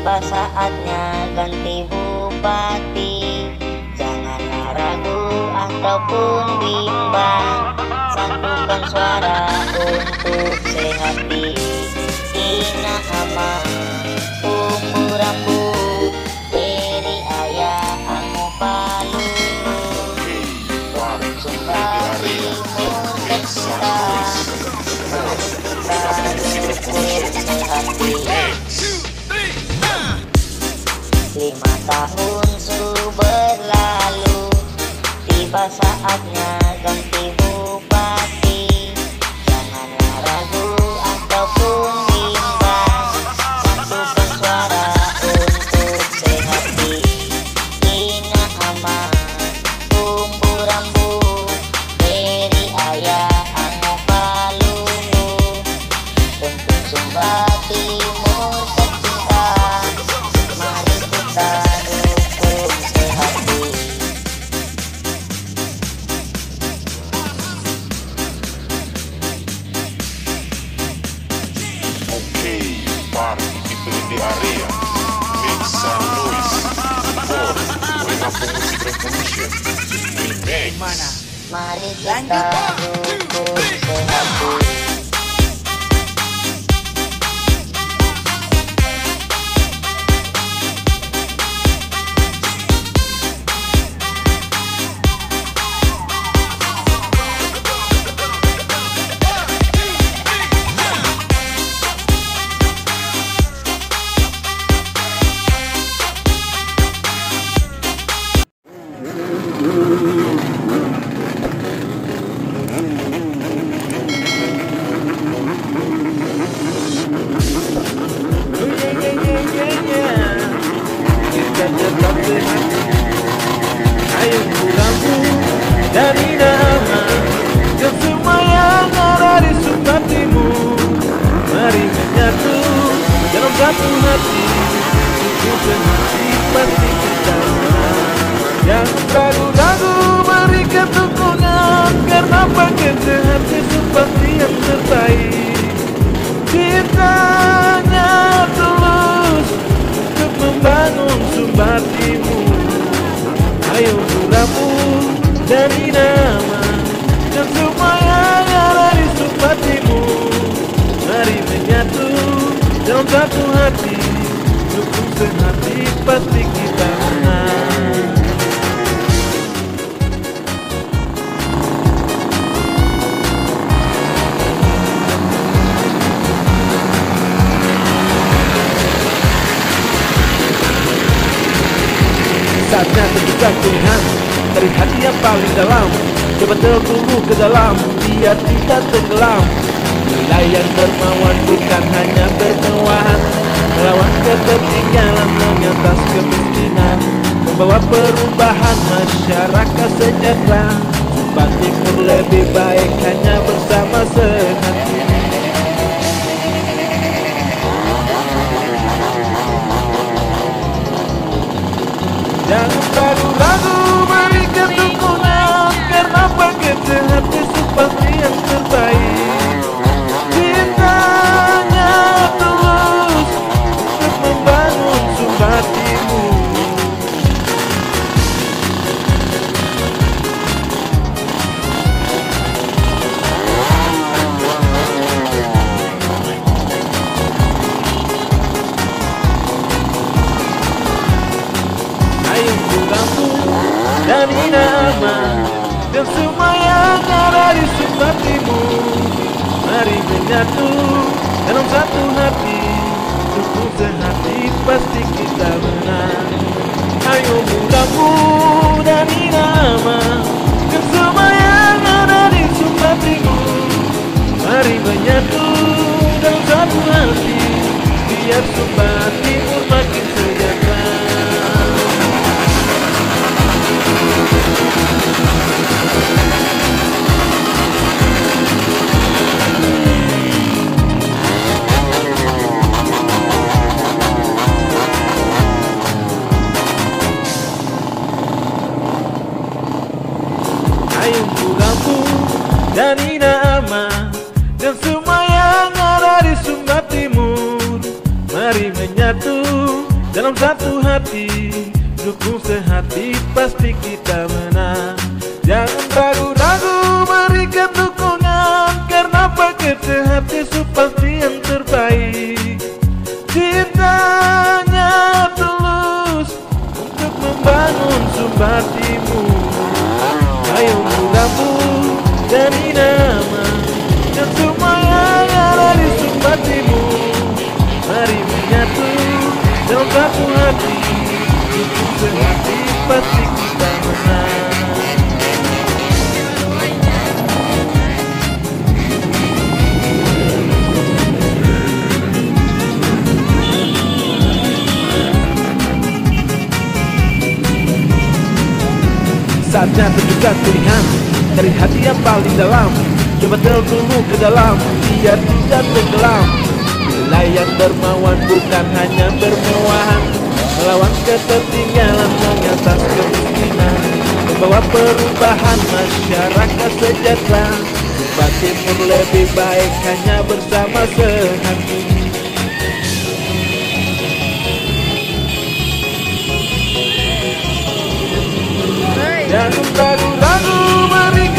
Tiba saatnya ganti bupati. Janganlah ragu ataupun bimbang Satukan suara untuk sehati Lima tahun su berlalu. Tiba saatnya ganti Make some noise. For Renapong Music Revolution. Remix. Mari kita satu hati sehati pasti kita Jangan ragu-ragu berikan dukungan Karena pakai sehati seperti yang terbaik. Cintanya dalam satu hati Dukung sehati pasti kita Saatnya tentukan pilihan Dari hati yang paling dalam. Coba tertunggu ke dalam Biar tidak tenggelam. Wilayah dermawan Membawa perubahan masyarakat sejahtera Sumba Timur lebih baik hanya bersama sehati Sumba Timur Mari menyatu dalam satu hati Dukung sehati pasti kita menang. Ayo dari nama Dan semua yang ada di Sumba Timur Mari menyatu dalam satu hati Biar Sumba Mari menyatu. Dalam satu hati Dukung sehati pasti kita menang. Jangan ragu-ragu berikan dukungan. Karena paket sehati su pasti yang terbaik. Cintanya tulus Untuk membangun sumber timur Ayo jadi nama Saatnya tunjukkan pilihan. Dari hati yang paling dalam Coba tertulung ke dalam Biar tidak tenggelam. Nilai yang dermawan bukan hanya bermewahan Melawan ketertinggalan mengatas kemiskinan. Membawa perubahan masyarakat sejahtera. Timur lebih baik hanya bersama sehati Raghu, ragu, ragu Mami.